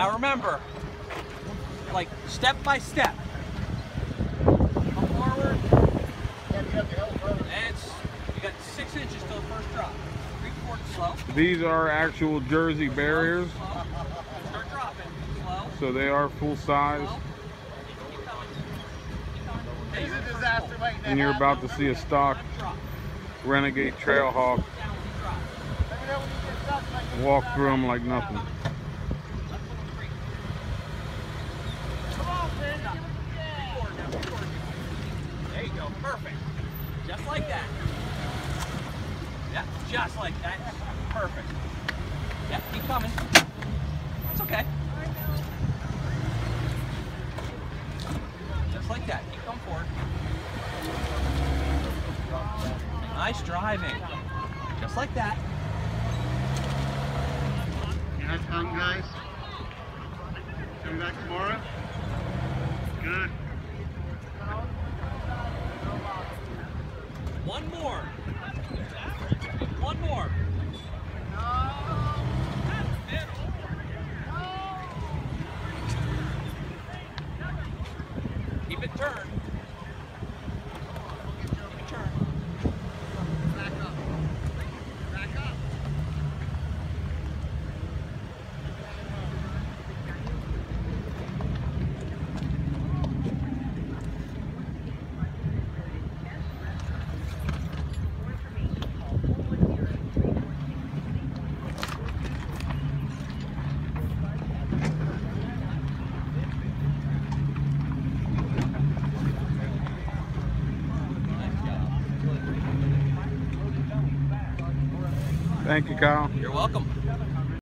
Now remember, like step by step. Come forward. And you got six inches to the first drop. Three quarters slow. These are actual Jersey barriers, Slow. Start dropping. Slow. so they are full size. Keep coming. Keep coming. Hey, you're a in first disaster hole. waiting to And you're about to see a stock Renegade Trailhawk Down with the drop. Let me know when you get stuck, like you walk through them like nothing. Left foot on the brake. Come on, man. Stop. Give it a Three quarter, now three quarter. There you go. Perfect. Just like that. Yeah, just like that. Perfect. Yeah, keep coming. That's okay. Just like that. Keep coming forward. Nice driving. Just like that. Had fun, guys? Coming back tomorrow? Good. One more. One more. Keep it turned. Keep it turned. Back up. Back up. Thank you, Kyle. You're welcome.